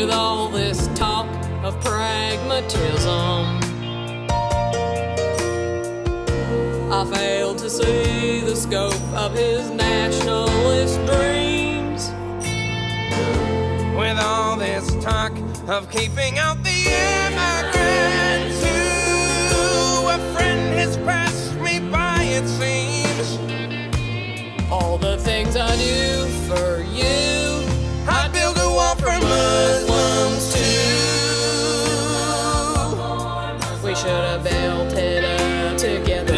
with all this talk of pragmatism. I fail to see the scope of his nationalist dreams. With all this talk of keeping out the immigrants, who a friend has passed me by, it seems. All the things I should have built it up together.